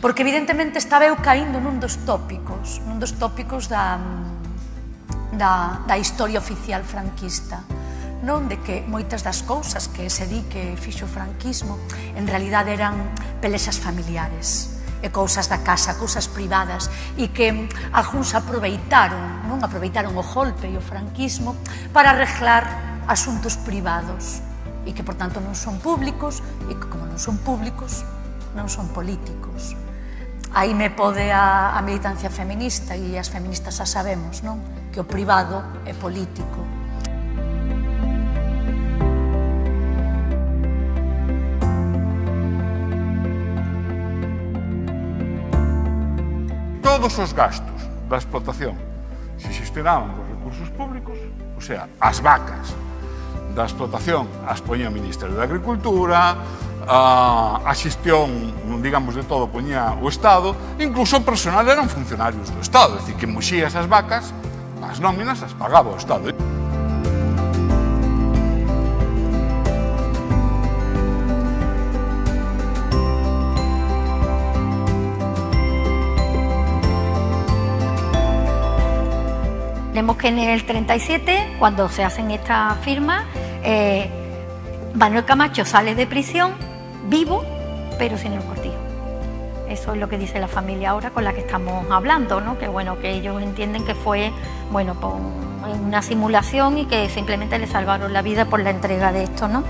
porque evidentemente estaba eu caindo nun dos tópicos, nun dos tópicos da, da, da historia oficial franquista. Non de que moitas das cousas que se di que fixo o franquismo en realidade eran pelexas familiares e cousas da casa, cousas privadas e que algúns aproveitaron non aproveitaron o golpe e o franquismo para arreglar asuntos privados e que, por tanto, non son públicos e que, como non son públicos, non son políticos. Aí me pode a, a militancia feminista e as feministas xa sabemos, non? Que o privado é político. Todos os gastos da explotación se xestionaban os recursos públicos, o sea, as vacas, da explotación as poñía o Ministerio da Agricultura, a, a xestión, digamos, de todo poñía o Estado, incluso o personal eran funcionarios do Estado, é dicir, que moxías as vacas, as nóminas as pagaba o Estado. Vemos que en el 37, cuando se hacen estas firmas, eh, Manuel Camacho sale de prisión vivo, pero sin el cortijo. Eso es lo que dice la familia ahora con la que estamos hablando, ¿no? Que bueno, que ellos entienden que fue, bueno, una simulación y que simplemente le salvaron la vida por la entrega de esto, ¿no?